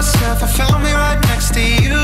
myself, I found me right next to you.